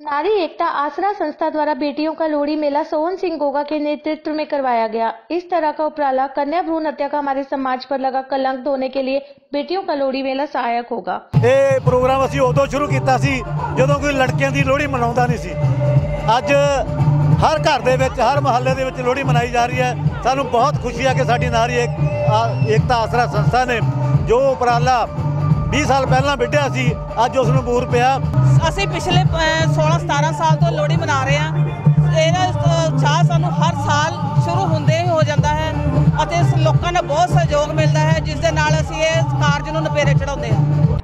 नारी एकता आसरा संस्था द्वारा बेटियों का लोहड़ी मेला सोहन सिंह गोगा के नेतृत्व में करवाया गया इस तरह का उपराला कन्या भ्रूण हत्या का हमारे समाज पर लगा कलंक धोने के लिए बेटियों का लोहड़ी मेला सहायक होगा ਇਹ ਪ੍ਰੋਗਰਾਮ ਅਸੀਂ ਉਦੋਂ ਸ਼ੁਰੂ ਕੀਤਾ ਸੀ ਜਦੋਂ ਕੋਈ ਲੜਕੀਆਂ ਦੀ ਲੋਹੜੀ ਮਨਾਉਂਦਾ ਨਹੀਂ ਸੀ ਅੱਜ ਹਰ ਘਰ ਦੇ ਵਿੱਚ ਹਰ ਮਹੱਲੇ ਦੇ ਵਿੱਚ ਲੋਹੜੀ ਮਨਾਈ ਜਾ ਰਹੀ ਹੈ ਸਾਨੂੰ ਬਹੁਤ ਖੁਸ਼ੀ ਹੈ ਕਿ ਸਾਡੀ ਨਾਰੀ ਏਕ- ਆ- ਏਕਤਾ ਆਸਰਾ ਸੰਸਥਾ ਨੇ ਜੋ ਉਪਰਾਲਾ 20 ਸਾਲ ਪਹਿਲਾਂ ਵਿੱਢਿਆ ਸੀ, ਅੱਜ ਉਸ ਨੂੰ ਬੂਰ ਪਿਆ। ਅਸੀਂ ਪਿਛਲੇ 16 17 ਸਾਲ ਤੋਂ ਲੋਹੜੀ ਮਨਾ ਰਹੇ ਹਾਂ। ਇਹਦਾ ਉਤਸ਼ਾਹ ਸਾਨੂੰ ਹਰ ਸਾਲ ਸ਼ੁਰੂ ਹੁੰਦੇ ਹੀ ਹੋ ਜਾਂਦਾ ਹੈ ਅਤੇ ਇਸ ਲੋਕਾਂ ਦਾ ਬਹੁਤ ਸਹਿਯੋਗ ਮਿਲਦਾ ਹੈ, ਜਿਸ ਦੇ ਨਾਲ ਅਸੀਂ ਇਹ ਕਾਰਜ ਨੂੰ ਨਪੇਰੇ ਚੜਾਉਂਦੇ ਹਾਂ।